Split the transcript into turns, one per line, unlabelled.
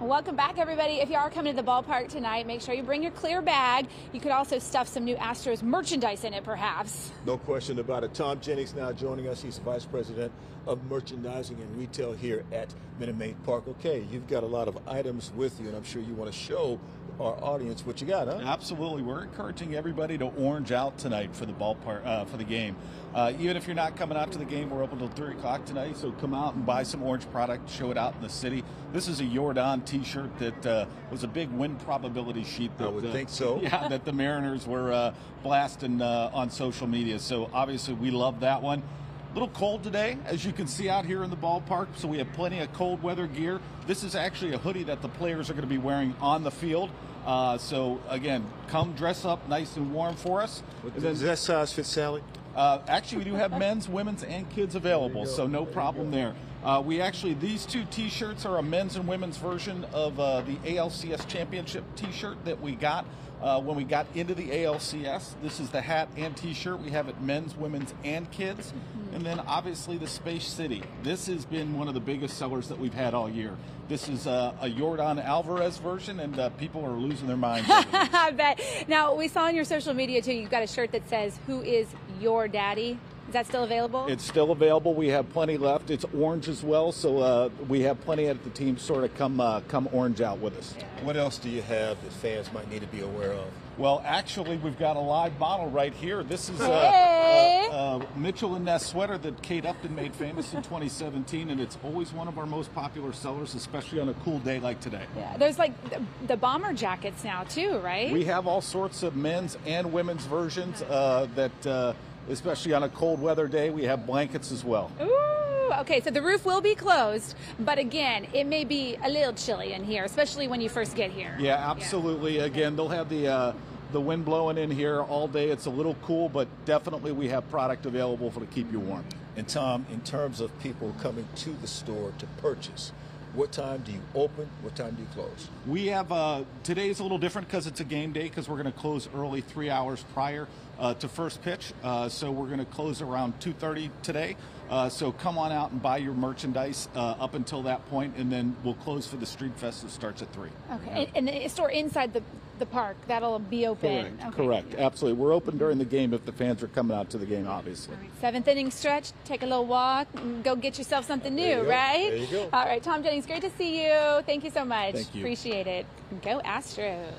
Welcome back, everybody. If you are coming to the ballpark tonight, make sure you bring your clear bag. You could also stuff some new Astros merchandise in it, perhaps.
No question about it. Tom Jennings now joining us. He's Vice President of Merchandising and Retail here at Minute Maid Park. Okay, you've got a lot of items with you, and I'm sure you want to show our audience what you got, huh?
Absolutely. We're encouraging everybody to orange out tonight for the ballpark uh, for the game. Uh, even if you're not coming out to the game, we're open till three o'clock tonight. So come out and buy some orange product, show it out in the city. This is a Yordan T-shirt that uh, was a big win probability sheet. That,
I would
uh,
think so.
Yeah, that the Mariners were uh, blasting uh, on social media. So obviously we love that one. A little cold today, as you can see out here in the ballpark, so we have plenty of cold weather gear. This is actually a hoodie that the players are going to be wearing on the field. Uh, so again, come dress up nice and warm for us.
Does that size fit Sally?
Uh, actually, we do have men's, women's, and kids available, so no problem there. Uh, we actually, these two T-shirts are a men's and women's version of uh, the ALCS Championship T-shirt that we got uh, when we got into the ALCS. This is the hat and T-shirt. We have it men's, women's, and kids. And then obviously the Space City. This has been one of the biggest sellers that we've had all year. This is uh, a Yordan Alvarez version, and uh, people are losing their minds.
I bet. Now, we saw on your social media, too, you've got a shirt that says, Who is your daddy? Is that still available?
It's still available. We have plenty left. It's orange as well, so uh, we have plenty at the team sort of come uh, come orange out with us.
What else do you have that fans might need to be aware of?
Well, actually, we've got a live bottle right here. This is uh,
Hey!
uh, uh, Mitchell and Ness sweater that Kate Upton made famous in 2017, and it's always one of our most popular sellers, especially on a cool day like today.
yeah, there's like the, the bomber jackets now, too, right?
We have all sorts of men's and women's versions uh, that, uh, especially on a cold weather day, we have blankets as well.
Ooh, okay, so the roof will be closed, but again, it may be a little chilly in here, especially when you first get here.
Yeah, absolutely. Again, they'll have the uh, the wind blowing in here all day. It's a little cool, but definitely we have product available for to keep you warm.
And Tom, in terms of people coming to the store to purchase, what time do you open? What time do you close?
We have uh, today's a little different because it's a game day because we're going to close early, three hours prior uh, to first pitch. Uh, so we're going to close around 2:30 today. Uh, so come on out and buy your merchandise uh, up until that point, and then we'll close for the Street Fest that starts at three.
Okay, and, and the store inside the, the park, that'll be open.
Correct.
Okay.
Correct. Absolutely. We're open during the game if the fans are coming out to the game, obviously.
Seventh inning stretch, take a little walk, go get yourself something new,
you
right?
There you go.
All right, Tom Jennings, great to see you. Thank you so much.
Thank you.
Appreciate it. Go Astros.